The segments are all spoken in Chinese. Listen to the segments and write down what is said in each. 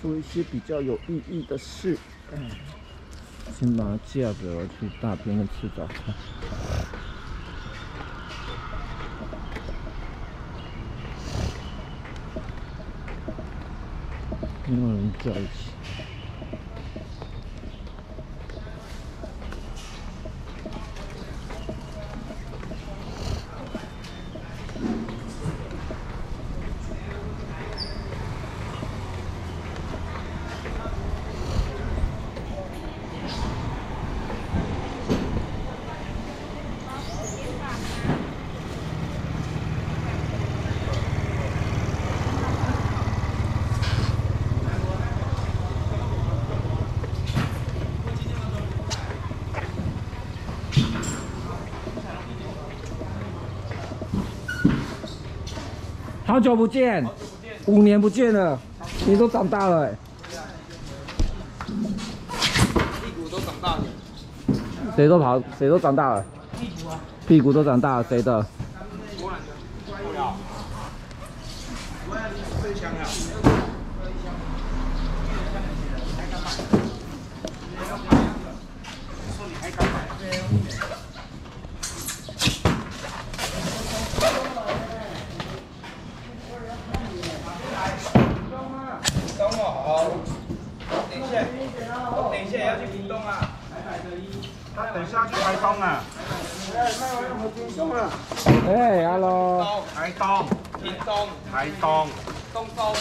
做一些比较有意义的事。先把它架子，我去大便跟吃早餐。没有人在一起。好久不见，五年不见了，你都长大了哎。屁股都长大了。谁都跑，谁都长大了。屁股啊，屁股都长大了，谁的？我要。我要最强了。哎，hello。台东，屏东，台东，东东，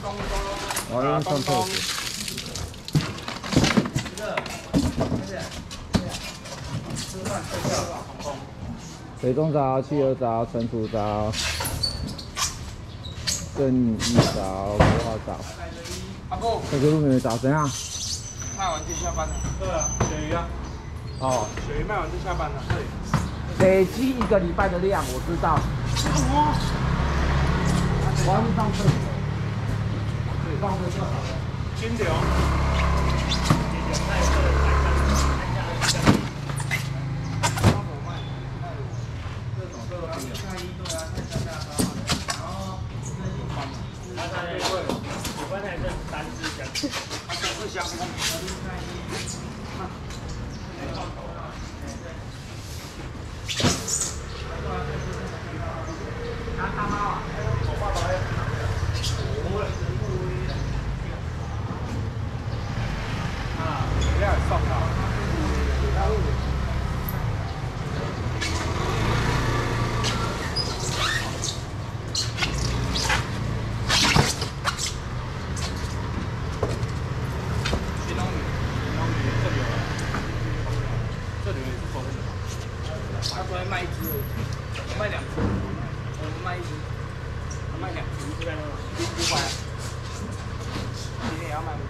东东，我用上厕所。水中早，企鹅早，陈楚早，郑一早，国华早。阿布，这个路没早，怎样？卖完就下班了。对啊，鳕鱼啊。哦，鳕鱼卖完就下班了。对。累积一个礼拜的量，我知道。我要去上厕所。对，上厕所。金流。đi ra đâu rồi đi qua mà.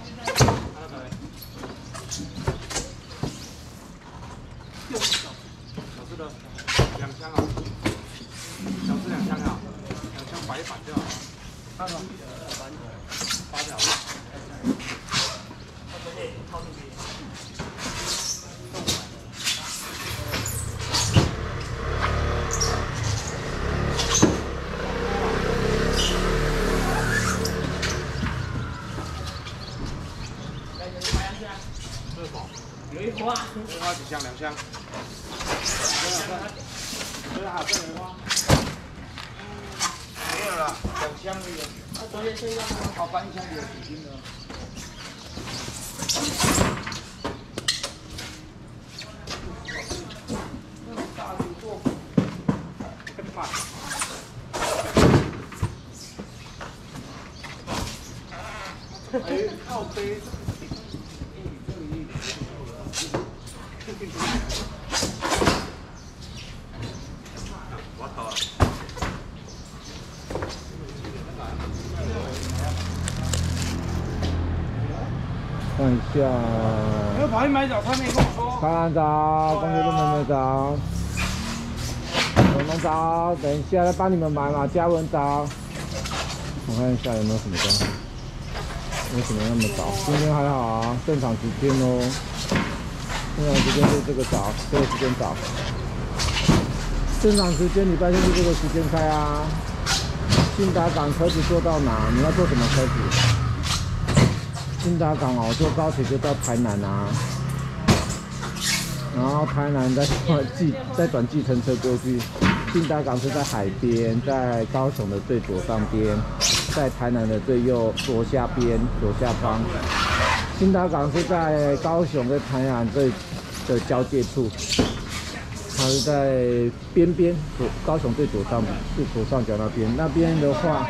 有一花，一花几箱？两箱。没有了，两箱而已。他昨天这一箱好搬一箱有几斤的。大鱼做，太怕。哎，靠背。看一下，要跑去买早餐，没跟我说。开完早，同学们们早，我们早，等一下再帮你们买嘛，嘉文早。我看一下有没有什么的，为什么那么早？今天还好啊，正常时间哦。正常时间是这个早，这个时间早。正常时间礼拜天是这个时间开啊。信达港车子坐到哪？你要坐什么车子？信达港哦，坐高铁就到台南啊，然后台南再转计再转计程车过去。信达港是在海边，在高雄的最左上边，在台南的最右左下边左下方。新达港是在高雄跟台南最的交界处，它是在边边左高雄最左上最左上角那边。那边的话，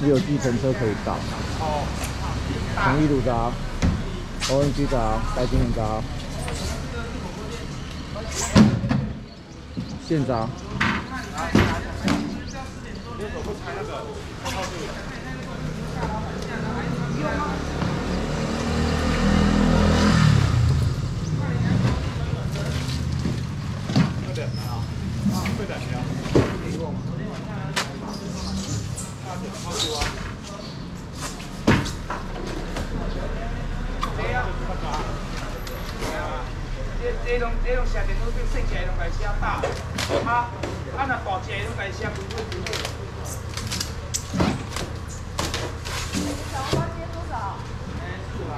只有计程车可以到。长义路早，欧文区早，白金园早，现早。这这种这种写电脑表，细只拢该写大，啊，啊那大只拢该写几分几分。小黄瓜接多少？哎，是啊。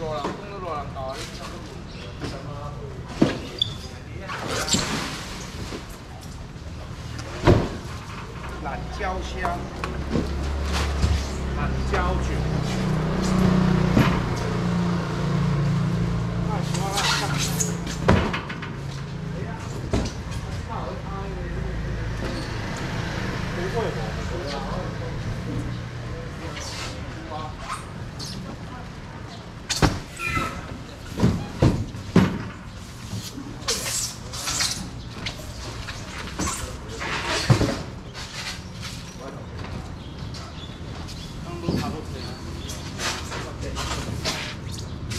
热人，讲到热人到，你差不多。辣椒香，辣椒卷。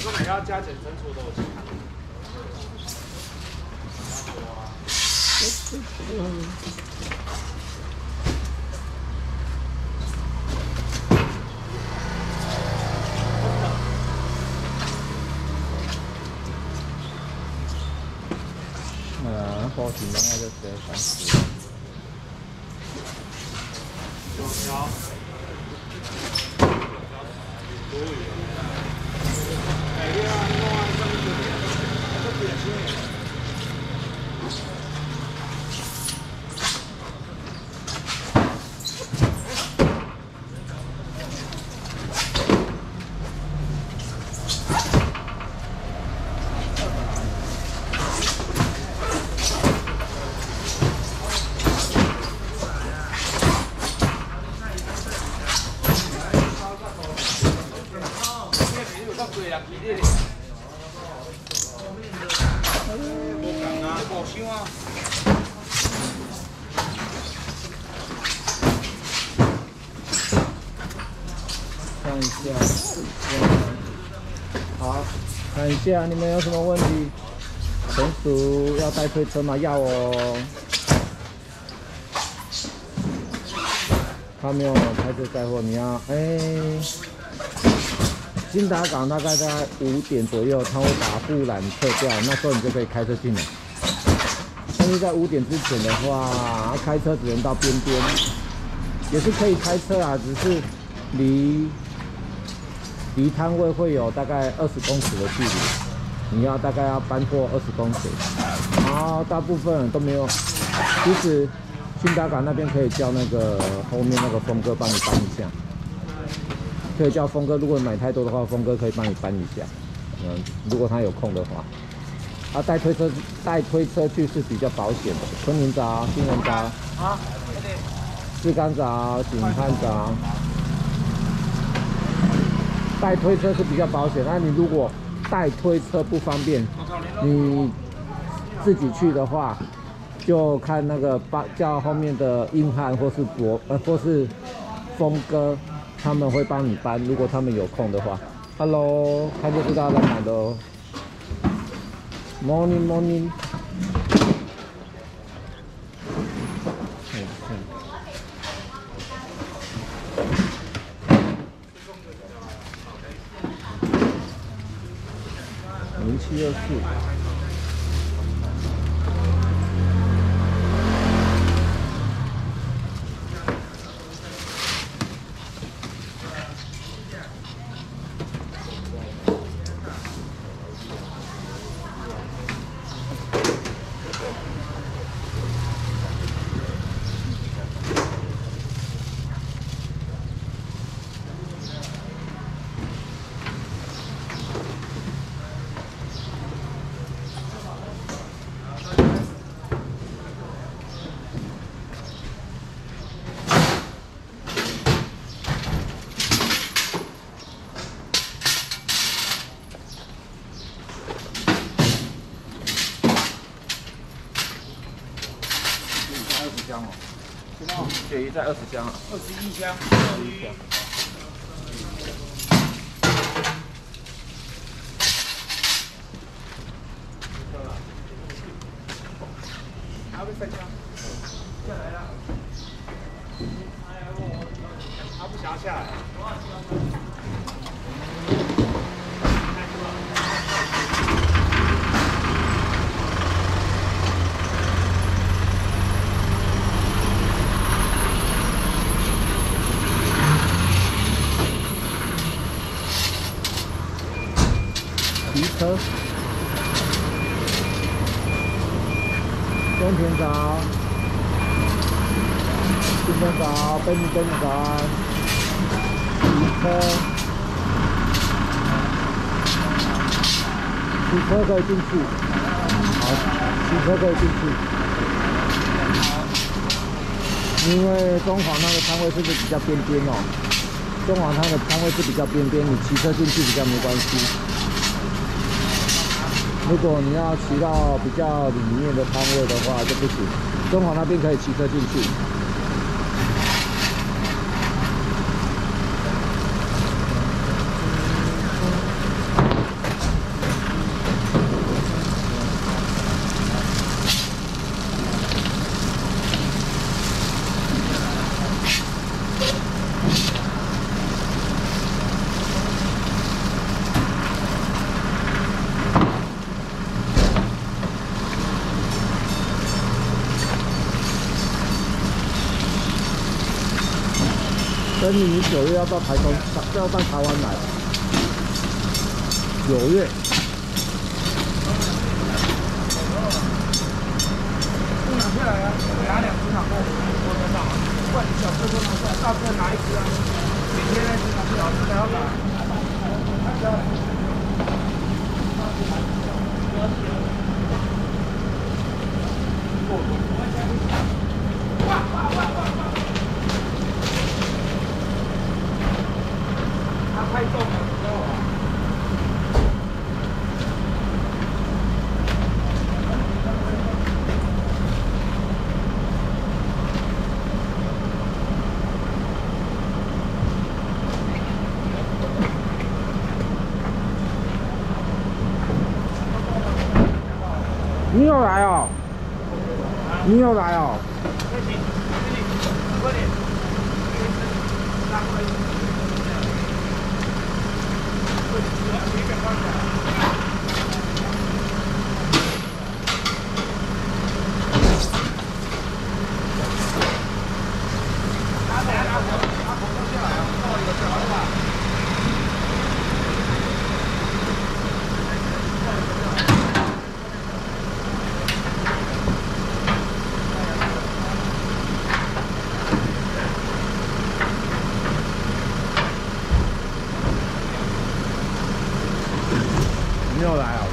我买要加减乘除都有。呃，保险的话就直接三十。九条。哎呀，我上面这个点心。有到贵人去你。无共啊，无想啊。看一下，好，看一下你们有什么问题？成熟要带推车吗？要哦。他没有开车载货，你要哎。金达港大概在五点左右，他会把护栏撤掉，那时候你就可以开车进来。但是在五点之前的话，开车只能到边边，也是可以开车啊，只是离离摊位会有大概二十公尺的距离，你要大概要搬过二十公尺。然后大部分人都没有，其实新达港那边可以叫那个后面那个峰哥帮你搬一下。可以叫峰哥，如果买太多的话，峰哥可以帮你搬一下。嗯，如果他有空的话，啊，带推车带推车去是比较保险的。昆明闸、新人闸、啊，四干闸、景滩闸，带推车是比较保险。那你如果带推车不方便，你自己去的话，就看那个帮叫后面的硬汉或是博呃或是峰哥。他们会帮你搬，如果他们有空的话。Hello，看就知道在哪的哦。Morning, morning。零七二四。鳕鱼在二十箱啊，二十一箱，二十一箱。还会三箱，下来了。他不想要下来。车，冬天早，今天早，北米跟早安，骑车，骑车可以进去，好，骑车可以进去，因为中华那个摊位是不是比较边边哦？中华它的摊位是比较边边，你骑车进去比较没关系。如果你要骑到比较里面的摊位的话就不行，中华那边可以骑车进去。等你九月要到台东，要到台湾来。九月。拿下来啊！拿两只拿过，我知道。怪小车都拿下来，大车拿一只啊。每天那只拿小车要拿。哇哇哇你要来哦？你要来哦？快点，拉过来。又来了？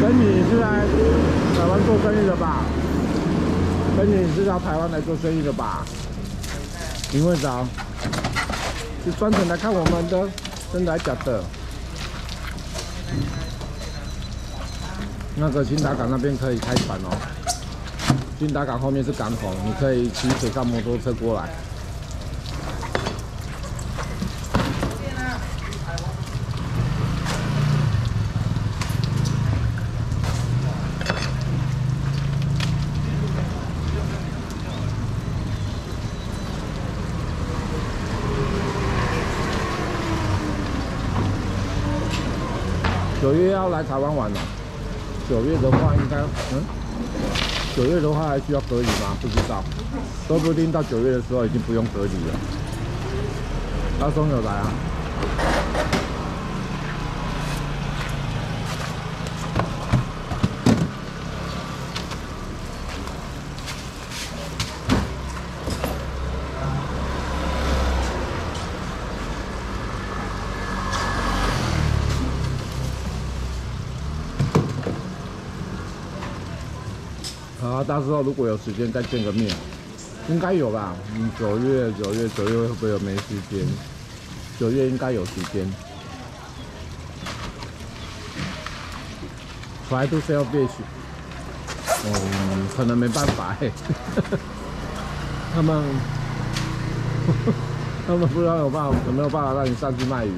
跟你是来台湾做生意的吧？跟你是到台湾来做生意的吧？林会长是专程来看我们的，真的还假的？那个新达港那边可以开船哦。新达港后面是港口，你可以骑水上摩托车过来。九月要来台湾玩了。九月的话，应该嗯，九月的话还需要隔离吗？不知道，说不定到九月的时候已经不用隔离了。阿松有来啊？到时候如果有时间再见个面，应该有吧？嗯，九月九月九月会不会有没时间？九月应该有时间。Try to sell fish，嗯，可能没办法嘿、他们 他们不知道有办法有没有办法让你上去卖鱼。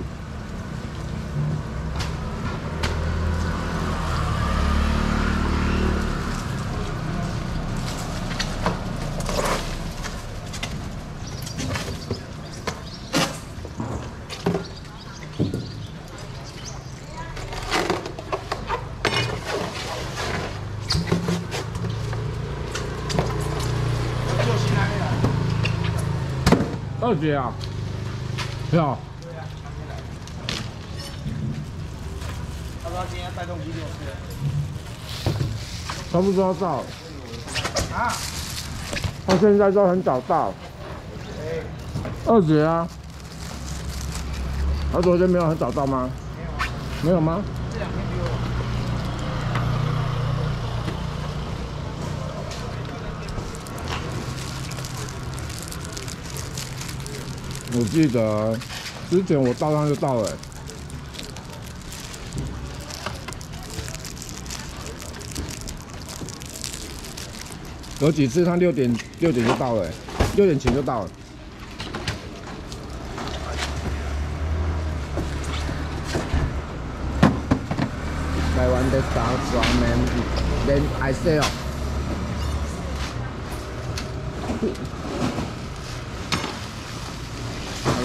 二姐啊，要他说他今天带动机六次。差不多到，啊？他现在都很早到。二姐啊，他昨天没有很早到吗？没有吗？这两天比我。我记得之前我到那就到了、有几次他六点六点就到了、六点前就到了。台湾的 start from and then I sell. And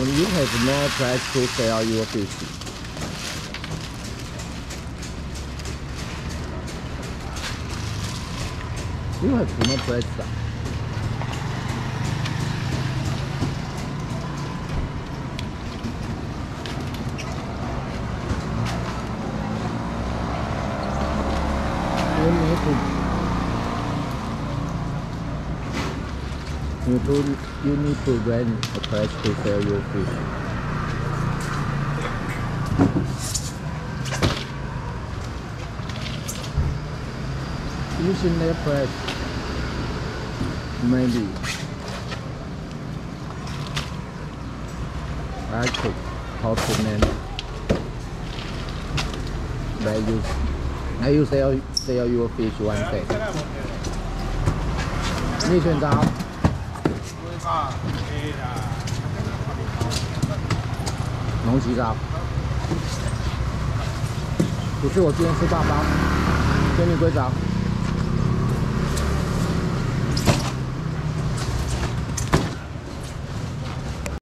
you have no price to sell your fish. You have no price. You need to you do you need to rent a place to sell your fish. Using their place, maybe. I could continent. They use, I use sell sell your fish one day. 你选择。 龙旗招。不是我今天吃大包，给你龟爪。